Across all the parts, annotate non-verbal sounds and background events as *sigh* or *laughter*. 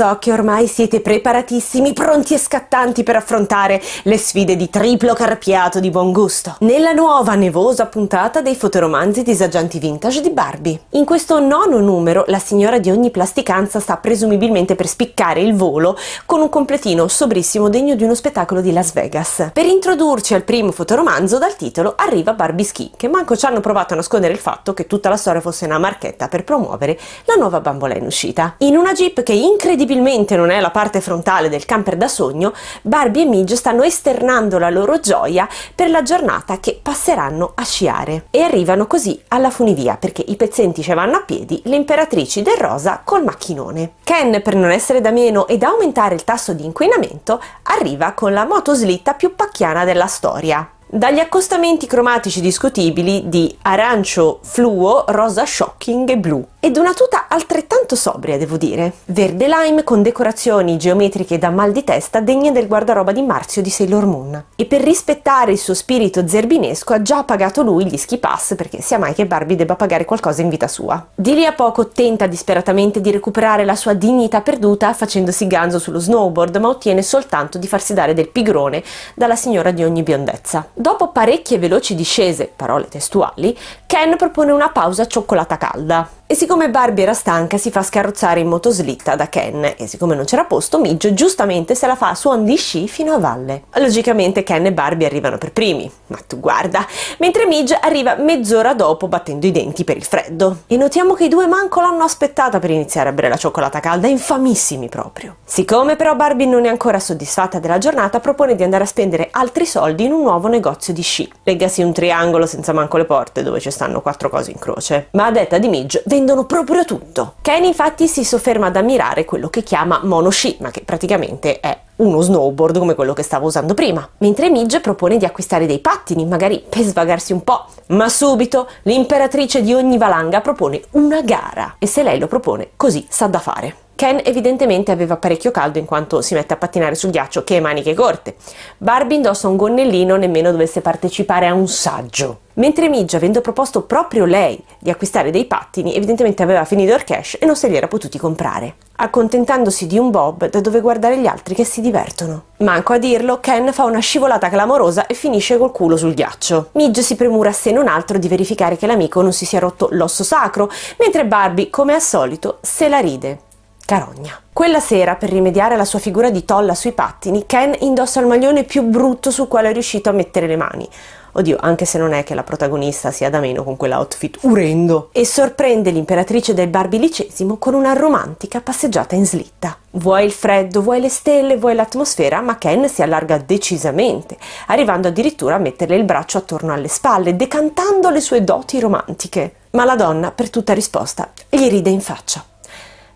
so che ormai siete preparatissimi, pronti e scattanti per affrontare le sfide di triplo carpiato di buon gusto. Nella nuova nevosa puntata dei fotoromanzi disagianti vintage di Barbie. In questo nono numero la signora di ogni plasticanza sta presumibilmente per spiccare il volo con un completino sobrissimo degno di uno spettacolo di Las Vegas. Per introdurci al primo fotoromanzo dal titolo arriva Barbie Ski, che manco ci hanno provato a nascondere il fatto che tutta la storia fosse una marchetta per promuovere la nuova bambola in uscita. In una Jeep che incredibilmente non è la parte frontale del camper da sogno, Barbie e Midge stanno esternando la loro gioia per la giornata che passeranno a sciare e arrivano così alla funivia perché i pezzenti ci vanno a piedi, le imperatrici del rosa col macchinone. Ken, per non essere da meno ed aumentare il tasso di inquinamento, arriva con la motoslitta più pacchiana della storia. Dagli accostamenti cromatici discutibili di arancio fluo, rosa shocking e blu. Ed una tuta altrettanto sobria, devo dire. Verde lime con decorazioni geometriche da mal di testa degne del guardaroba di Marzio di Sailor Moon. E per rispettare il suo spirito zerbinesco ha già pagato lui gli ski pass perché sia mai che Barbie debba pagare qualcosa in vita sua. Di lì a poco tenta disperatamente di recuperare la sua dignità perduta facendosi ganzo sullo snowboard ma ottiene soltanto di farsi dare del pigrone dalla signora di ogni biondezza. Dopo parecchie veloci discese, parole testuali, Ken propone una pausa cioccolata calda. E siccome Barbie era stanca si fa scarrozzare in motoslitta da Ken e siccome non c'era posto Midge giustamente se la fa suon di sci fino a valle. Logicamente Ken e Barbie arrivano per primi, ma tu guarda, mentre Midge arriva mezz'ora dopo battendo i denti per il freddo. E notiamo che i due manco l'hanno aspettata per iniziare a bere la cioccolata calda, infamissimi proprio. Siccome però Barbie non è ancora soddisfatta della giornata propone di andare a spendere altri soldi in un nuovo negozio di sci. Leggasi un triangolo senza manco le porte dove ci stanno quattro cose in croce. Ma a detta di Midge vendono proprio tutto. Ken infatti si sofferma ad ammirare quello che chiama monosci, ma che praticamente è uno snowboard come quello che stavo usando prima, mentre Midge propone di acquistare dei pattini, magari per svagarsi un po', ma subito l'imperatrice di ogni valanga propone una gara e se lei lo propone così sa da fare. Ken evidentemente aveva parecchio caldo in quanto si mette a pattinare sul ghiaccio che maniche corte. Barbie indossa un gonnellino nemmeno dovesse partecipare a un saggio. Mentre Midge, avendo proposto proprio lei di acquistare dei pattini, evidentemente aveva finito il cash e non se li era potuti comprare, accontentandosi di un bob da dove guardare gli altri che si divertono. Manco a dirlo, Ken fa una scivolata clamorosa e finisce col culo sul ghiaccio. Midge si premura se non altro di verificare che l'amico non si sia rotto l'osso sacro, mentre Barbie, come al solito, se la ride carogna. Quella sera, per rimediare alla sua figura di tolla sui pattini, Ken indossa il maglione più brutto sul quale è riuscito a mettere le mani. Oddio, anche se non è che la protagonista sia da meno con quell'outfit urendo. E sorprende l'imperatrice del barbilicesimo con una romantica passeggiata in slitta. Vuoi il freddo, vuoi le stelle, vuoi l'atmosfera, ma Ken si allarga decisamente, arrivando addirittura a metterle il braccio attorno alle spalle, decantando le sue doti romantiche. Ma la donna, per tutta risposta, gli ride in faccia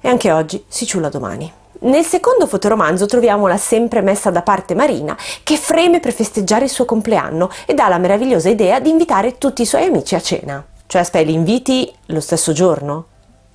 e anche oggi si ciula domani. Nel secondo fotoromanzo troviamo la sempre messa da parte Marina che freme per festeggiare il suo compleanno e dà la meravigliosa idea di invitare tutti i suoi amici a cena. Cioè, aspetta, li inviti lo stesso giorno?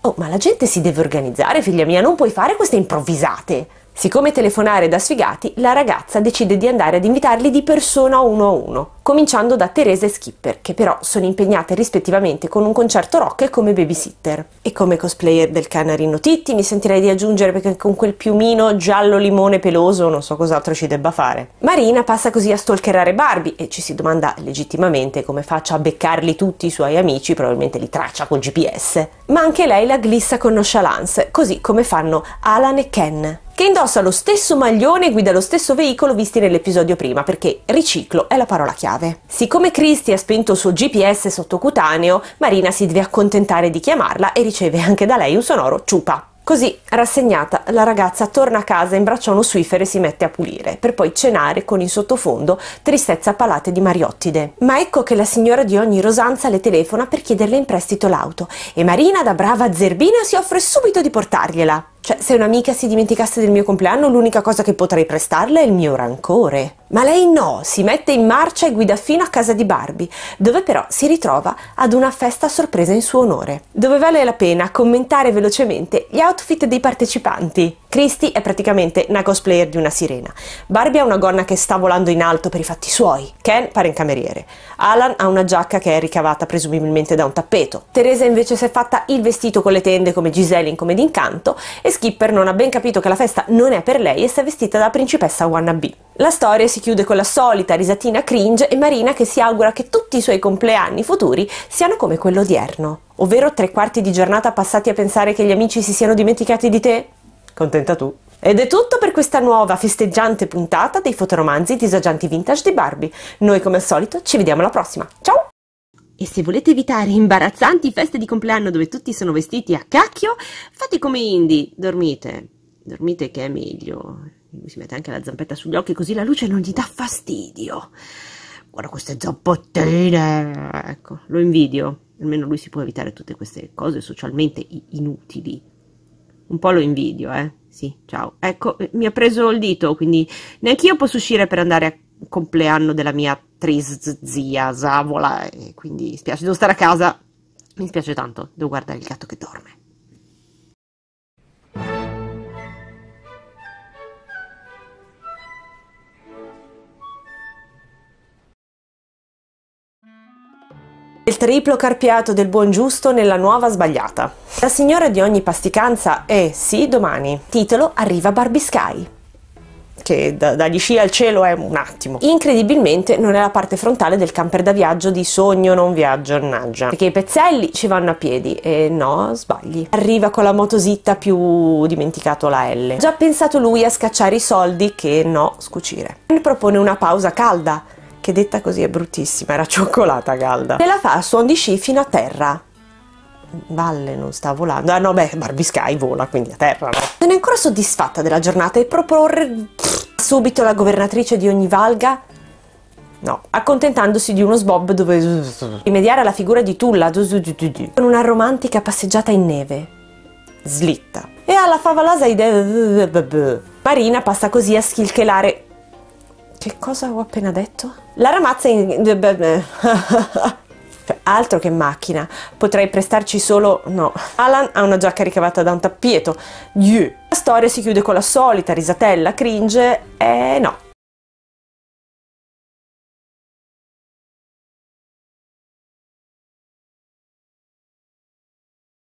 Oh, ma la gente si deve organizzare, figlia mia, non puoi fare queste improvvisate. Siccome telefonare da sfigati, la ragazza decide di andare ad invitarli di persona uno a uno, cominciando da Teresa e Skipper, che però sono impegnate rispettivamente con un concerto rock e come babysitter. E come cosplayer del canarino Titti mi sentirei di aggiungere perché con quel piumino giallo limone peloso non so cos'altro ci debba fare. Marina passa così a stalkerare Barbie e ci si domanda legittimamente come faccia a beccarli tutti i suoi amici, probabilmente li traccia col GPS. Ma anche lei la glissa con nonchalance, così come fanno Alan e Ken che indossa lo stesso maglione e guida lo stesso veicolo visti nell'episodio prima, perché riciclo è la parola chiave. Siccome Christy ha spento il suo GPS sottocutaneo, Marina si deve accontentare di chiamarla e riceve anche da lei un sonoro ciupa. Così, rassegnata, la ragazza torna a casa, imbraccia uno Swiffer e si mette a pulire, per poi cenare con in sottofondo tristezza palate di Mariottide. Ma ecco che la signora di ogni rosanza le telefona per chiederle in prestito l'auto e Marina, da brava zerbina, si offre subito di portargliela. Cioè, se un'amica si dimenticasse del mio compleanno, l'unica cosa che potrei prestarle è il mio rancore. Ma lei no, si mette in marcia e guida fino a casa di Barbie, dove però si ritrova ad una festa sorpresa in suo onore, dove vale la pena commentare velocemente gli outfit dei partecipanti. Christy è praticamente una cosplayer di una sirena. Barbie ha una gonna che sta volando in alto per i fatti suoi. Ken pare in cameriere. Alan ha una giacca che è ricavata presumibilmente da un tappeto. Teresa invece si è fatta il vestito con le tende come Giselle in Come d'incanto e Skipper non ha ben capito che la festa non è per lei e si è vestita da principessa wannabe. La storia si chiude con la solita risatina cringe e Marina che si augura che tutti i suoi compleanni futuri siano come quello odierno. Ovvero tre quarti di giornata passati a pensare che gli amici si siano dimenticati di te? Contenta tu. Ed è tutto per questa nuova festeggiante puntata dei fotoromanzi disagianti vintage di Barbie. Noi come al solito ci vediamo alla prossima. Ciao! E se volete evitare imbarazzanti feste di compleanno dove tutti sono vestiti a cacchio, fate come Indy, dormite. Dormite che è meglio. Lui si mette anche la zampetta sugli occhi così la luce non gli dà fastidio. Guarda queste zampottine. Ecco, lo invidio. Almeno lui si può evitare tutte queste cose socialmente inutili. Un po' lo invidio, eh. Sì, ciao. Ecco, mi ha preso il dito, quindi neanche io posso uscire per andare al compleanno della mia tris zia Savola, e quindi spiace, devo stare a casa. Mi spiace tanto, devo guardare il gatto che dorme. Il triplo carpiato del buon giusto nella nuova sbagliata. La signora di ogni pasticanza è sì domani. Titolo Arriva Barbie Sky che da, dagli sci al cielo è un attimo. Incredibilmente non è la parte frontale del camper da viaggio di sogno non viaggio, naggia. Perché i pezzelli ci vanno a piedi e no, sbagli. Arriva con la motositta più dimenticato la L. Già pensato lui a scacciare i soldi che no, scucire. Ne propone una pausa calda che detta così è bruttissima, era *laughs* cioccolata calda. E la fa a suon di sci fino a terra. Valle non sta volando. Ah no, beh, Barbie Sky vola, quindi a terra, no? Non è ancora soddisfatta della giornata e proporre subito la governatrice di ogni valga No, accontentandosi di uno sbob dove rimediare alla figura di Tulla con una romantica passeggiata in neve. Slitta. E alla favolosa idea Marina passa così a schilchelare che cosa ho appena detto? La ramazza in... cioè, altro che macchina. Potrei prestarci solo... no. Alan ha una giacca ricavata da un tappeto. Yeah. La storia si chiude con la solita risatella cringe e no.